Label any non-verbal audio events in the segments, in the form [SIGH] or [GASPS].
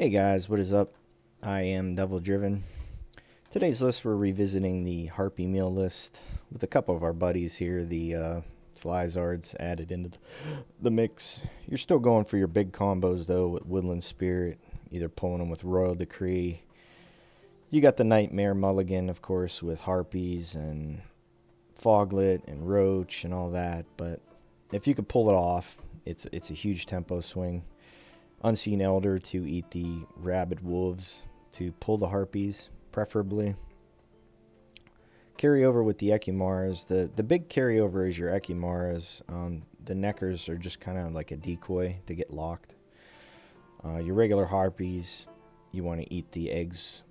Hey guys, what is up? I am Devil Driven. Today's list we're revisiting the Harpy meal list with a couple of our buddies here, the uh, Slyzards added into [GASPS] the mix. You're still going for your big combos though with Woodland Spirit, either pulling them with Royal Decree. You got the Nightmare Mulligan, of course, with Harpies and Foglet and Roach and all that, but if you could pull it off, it's it's a huge tempo swing. Unseen Elder to eat the rabid wolves, to pull the harpies, preferably. Carryover with the Ekimmaras. The the big carryover is your Ekimmaras. Um, the Neckers are just kind of like a decoy to get locked. Uh, your regular harpies, you want to eat the eggs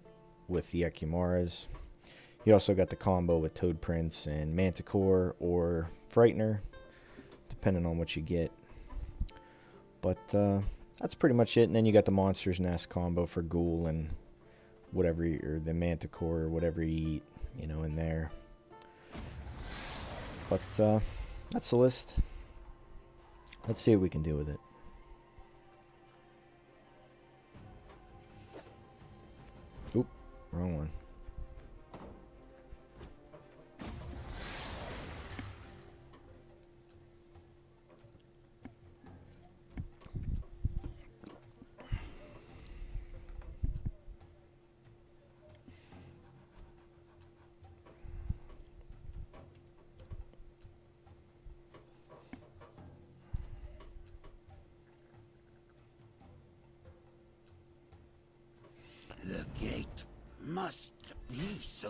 with the Ekimmaras. You also got the combo with Toad Prince and Manticore or Frightener, depending on what you get. But uh, that's pretty much it. And then you got the Monster's Nest combo for Ghoul and whatever, you, or the Manticore or whatever you eat, you know, in there. But uh, that's the list. Let's see what we can do with it. Oop, wrong one.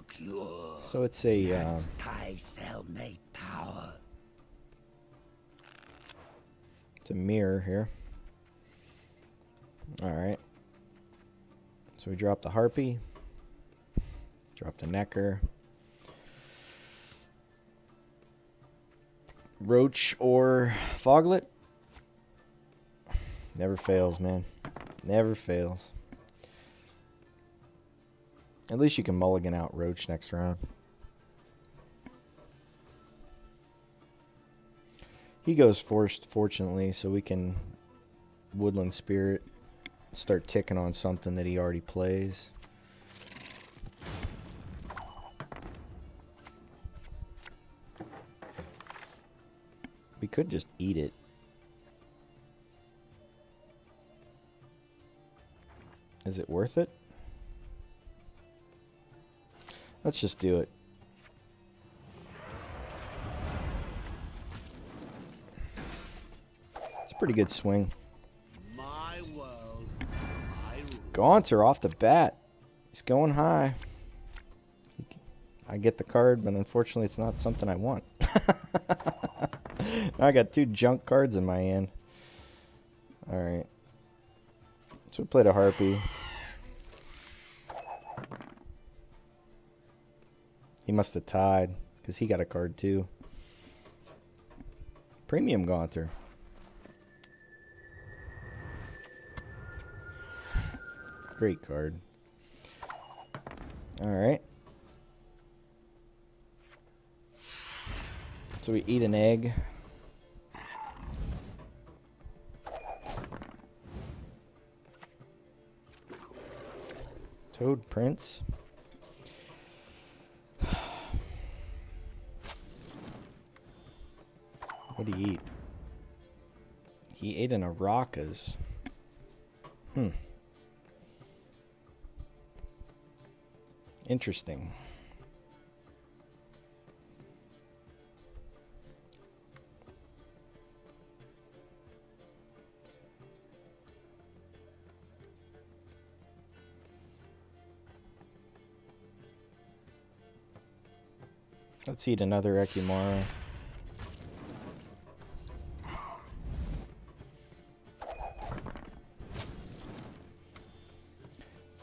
Secure. So it's a uh, cellmate tower. it's a mirror here. All right. So we drop the harpy, drop the necker, roach or foglet. Never fails, man. Never fails. At least you can mulligan out roach next round. He goes forced, fortunately, so we can woodland spirit start ticking on something that he already plays. We could just eat it. Is it worth it? Let's just do it. It's a pretty good swing. My. Gaunter off the bat. He's going high. I get the card, but unfortunately it's not something I want. [LAUGHS] I got two junk cards in my hand. Alright. So we played a Harpy. He must have tied, because he got a card too. Premium Gaunter. Great card. Alright. So we eat an egg. Toad Prince. What did he eat? He ate an Arachas. Hmm. Interesting. Let's eat another Ekimmara.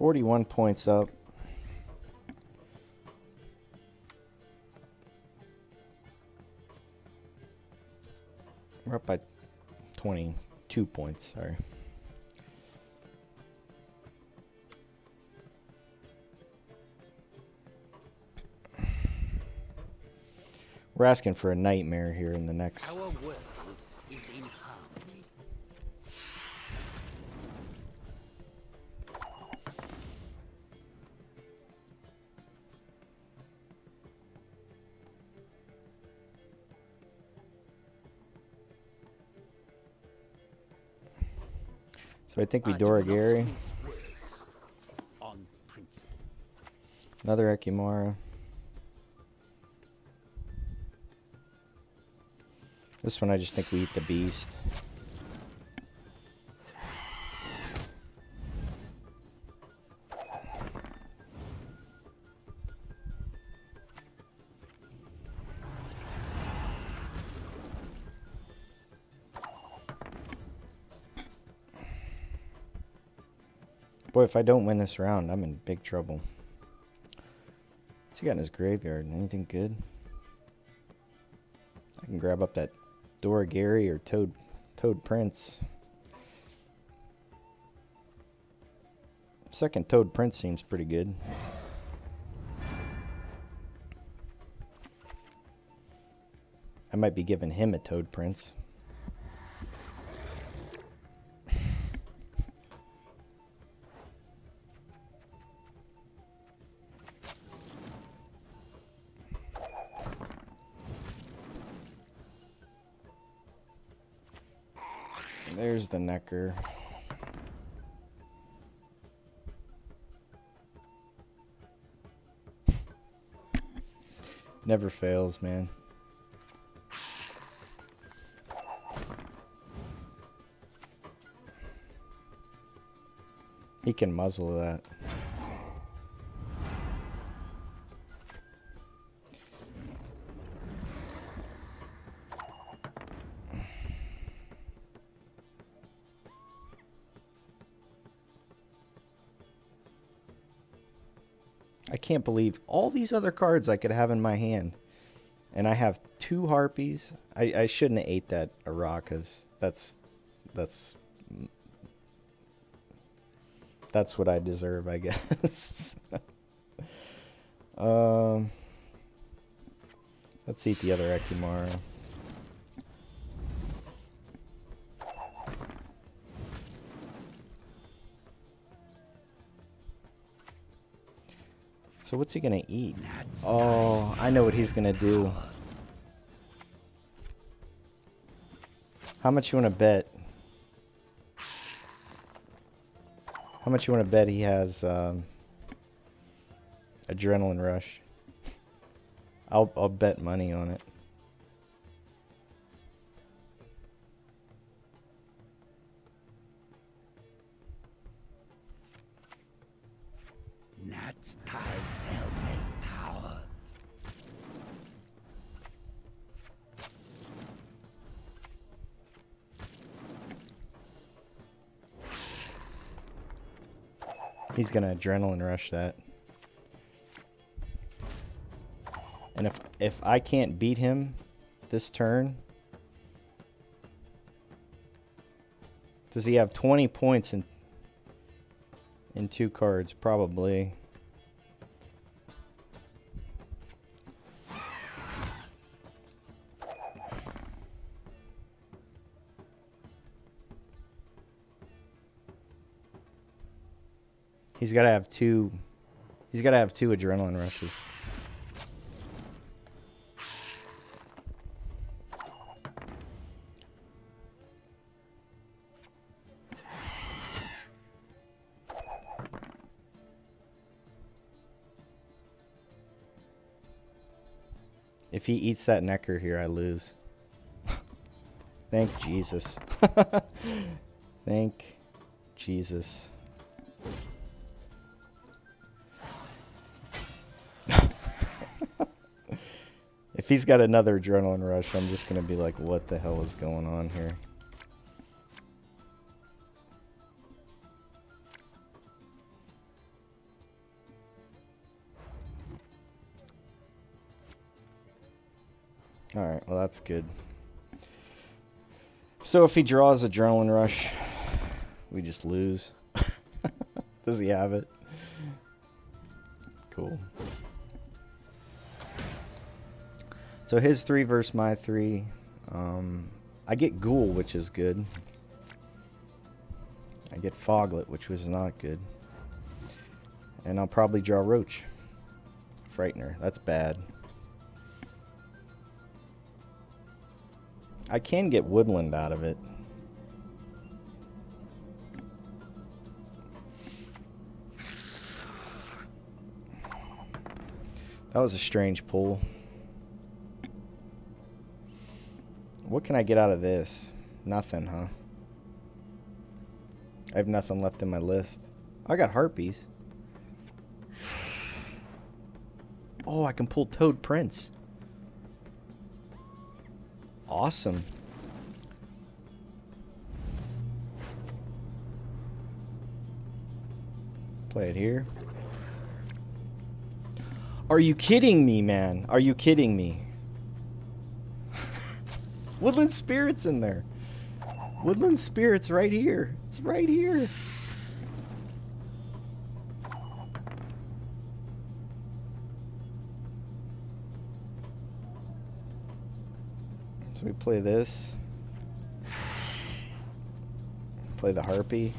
Forty-one points up. We're up by 22 points, sorry. We're asking for a nightmare here in the next. So I think we I Dorregaray. mince words. On principle. Another Ekimmara. This one I just think we eat the beast. Boy, if I don't win this round, I'm in big trouble. What's he got in his graveyard? Anything good? I can grab up that Dorregaray or Toad Toad Prince. Second Toad Prince seems pretty good. I might be giving him a Toad Prince. There's the Necker. [LAUGHS] Never fails, man. He can muzzle that. I can't believe all these other cards I could have in my hand. And I have two harpies. I, I shouldn't have ate that Arachas. That's that's that's what I deserve, I [LAUGHS] guess. um Let's eat the other Ekimmara. So what's he gonna eat? That's Oh, nice. I know what he's gonna do. How much you wanna bet? How much you wanna bet he has um, adrenaline rush? I'll I'll bet money on it. He's gonna adrenaline rush that. And if if I can't beat him this turn, does he have 20 points in in two cards? Probably. He's got to have two. He's got to have two adrenaline rushes. If he eats that necker here, I lose. [LAUGHS] Thank Jesus. [LAUGHS] Thank Jesus. If he's got another adrenaline rush, I'm just gonna be like, what the hell is going on here? Alright, well that's good. So if he draws adrenaline rush, we just lose. [LAUGHS] Does he have it? Cool. So his three versus my three. Um, I get Ghoul, which is good. I get Foglet, which was not good. And I'll probably draw Roach. Frightener. That's bad. I can get Woodland out of it. That was a strange pull. What can I get out of this? Nothing, huh? I have nothing left in my list. I got harpies. Oh, I can pull Toad Prince. Awesome. Play it here. Are you kidding me, man? Are you kidding me? Woodland Spirit's in there. Woodland Spirit's right here. It's right here. So we play this. Play the harpy.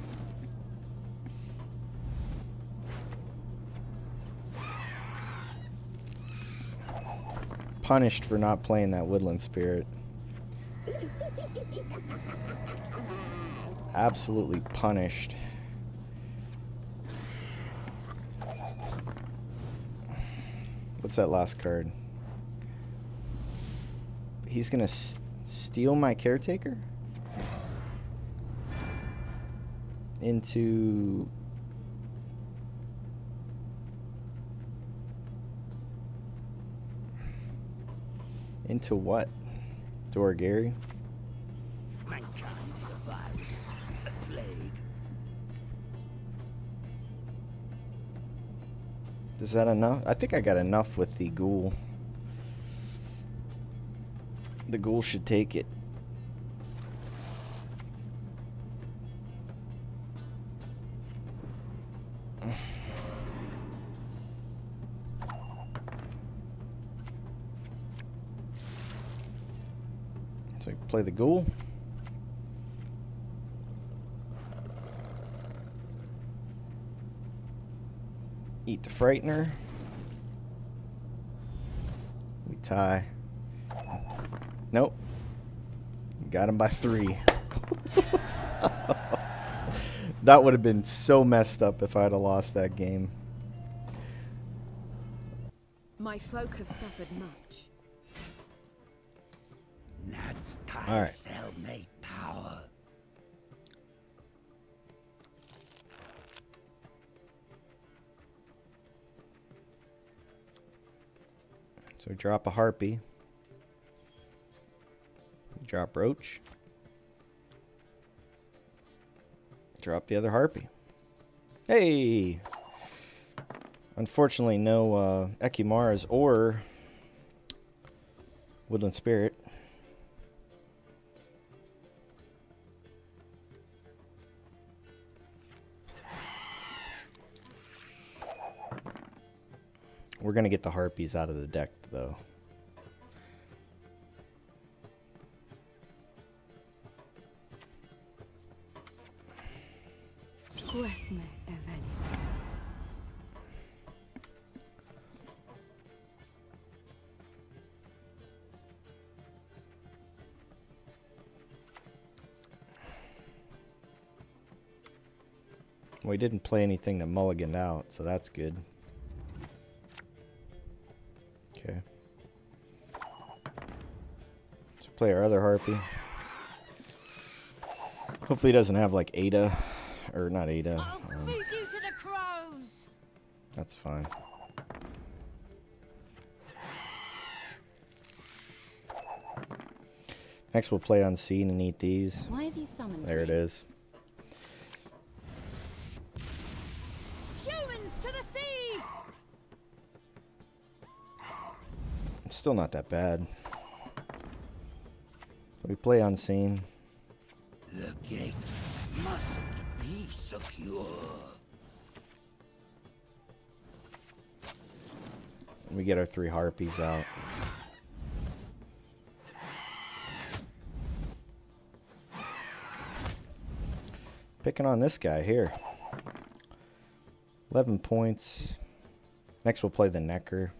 Punished for not playing that woodland spirit. Absolutely punished. What's that last card? He's gonna steal my caretaker? Into... Into what? Dorregaray? Mankind is a virus, a plague. Is that enough? I think I got enough with the ghoul. The ghoul should take it. Play the ghoul. Eat the frightener. We tie. Nope. Got him by three. [LAUGHS] that would have been so messed up if I'd have lost that game. My folk have suffered much. All right. cell made power. So drop a harpy. Drop roach. Drop the other harpy. Hey! Unfortunately, no uh, Ekimmaras or Woodland Spirit. We're gonna get the harpies out of the deck, though. We didn't play anything that mulliganed out, so that's good. Play our other harpy. Hopefully he doesn't have like Ada, or not Ada. Um, feed you to the crows! that's fine. Next we'll play Unseen and eat these. Why have you summoned There it is. Humans to the sea! Still not that bad. We play Unseen. The gate must be secure. We get our three harpies out. Picking on this guy here. 11 points. Next we'll play the Necker.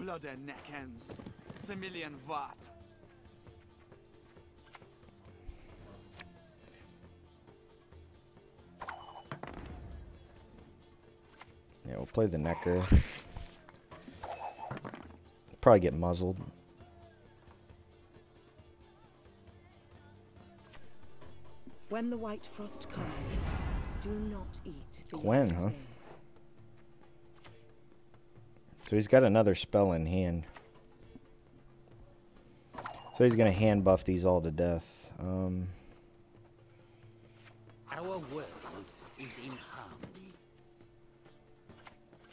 Blood and neck ends. Similian Vat. Yeah, we'll play the Necker. [LAUGHS] Probably get muzzled. When the white frost comes, do not eat the Gwen, yellow huh? So he's got another spell in hand. So he's gonna hand buff these all to death. Um, Our world is in harmony.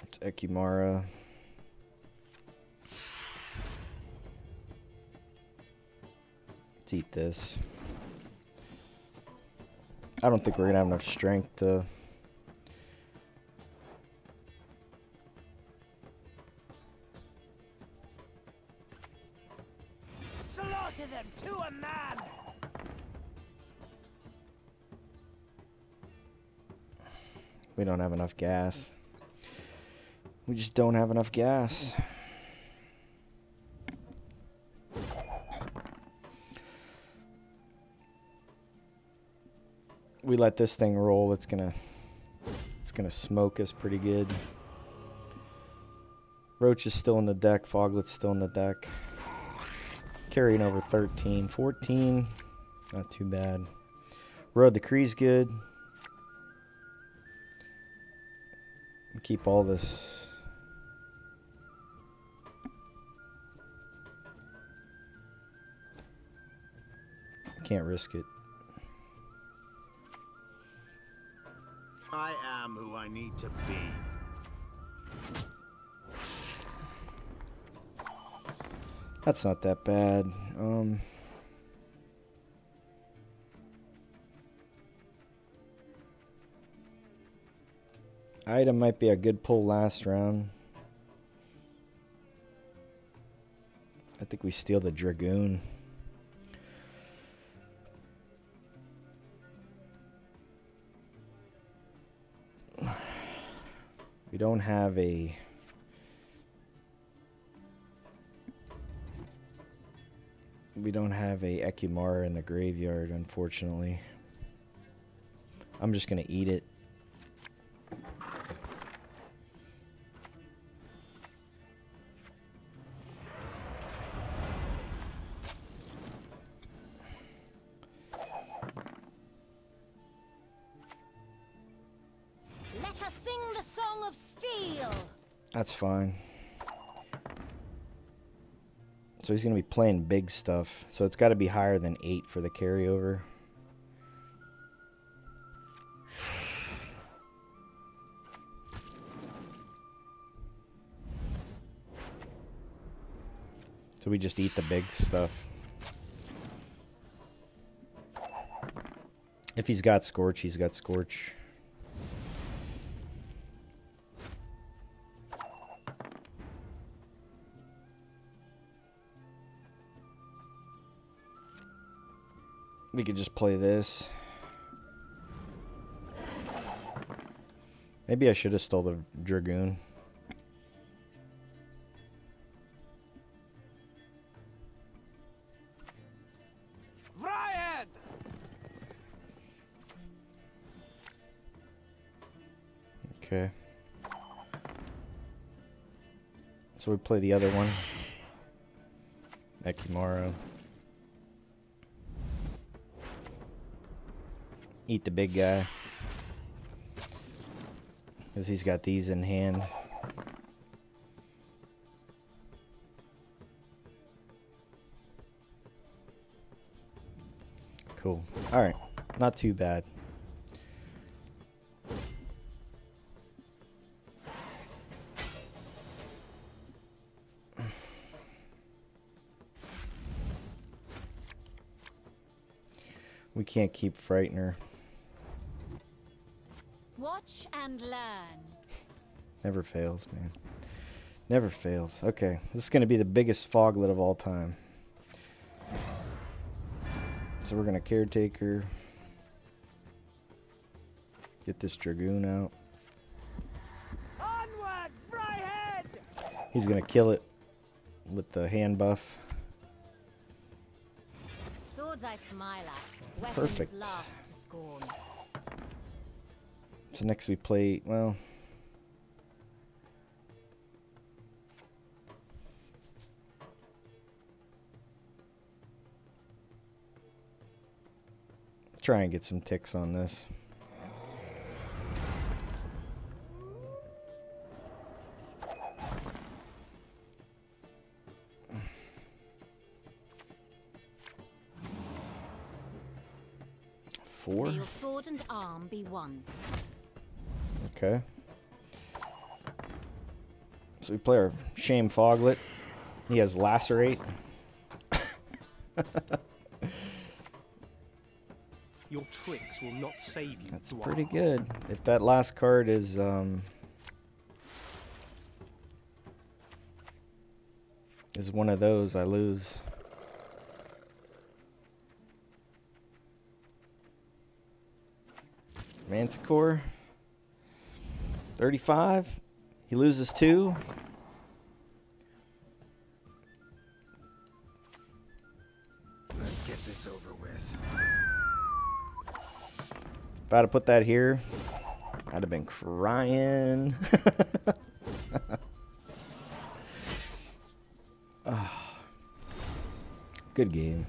it's Ekimmara. Let's eat this. I don't think we're gonna have enough strength to. Have enough gas. We just don't have enough gas. We let this thing roll, it's gonna it's gonna smoke us pretty good. Roach is still in the deck, Foglet's still in the deck. Carrying over 13. 14, not too bad. Royal Decree's good. Keep all this. Can't risk it. I am who I need to be. that's not that bad. Um item might be a good pull last round I think we steal the Dragoon [SIGHS] We don't have a We don't have a Ekimmara in the graveyard, unfortunately. I'm just gonna eat it. Sing the song of steel. That's fine. So he's going to be playing big stuff. So it's got to be higher than 8 for the carryover. So we just eat the big stuff. If he's got Scorch, he's got Scorch. We could just play this. Maybe I should have stole the Dragoon. Okay. So we play the other one. Ekimmara. Eat the big guy. Because he's got these in hand. Cool. Alright. Not too bad. We can't keep Frightener. Watch and learn. Never fails, man. Never fails. Okay, this is going to be the biggest foglet of all time. So we're going to caretaker. Get this Dragoon out. Onward, Fryhead! He's going to kill it with the hand buff. Swords I smile at, weapons Perfect. laugh to scorn. So next we play, well... Try and get some ticks on this. Four. sword and arm be one. Okay. So we play our Shame Foglet. He has Lacerate. [LAUGHS] Your tricks will not save you. That's pretty good. If that last card is um is one of those, I lose. Manticore. 35. He loses two. Let's get this over with. About to put that here. I'd have been crying. [LAUGHS] Ah. Good game.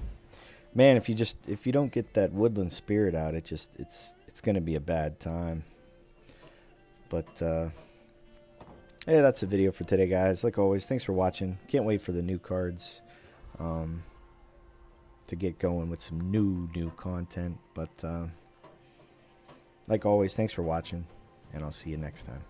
Man, if you just if you don't get that woodland spirit out, it just it's it's gonna be a bad time. But uh yeah, that's the video for today guys. Like always, thanks for watching. Can't wait for the new cards. Um to get going with some new new content. But uh like always, thanks for watching, and I'll see you next time.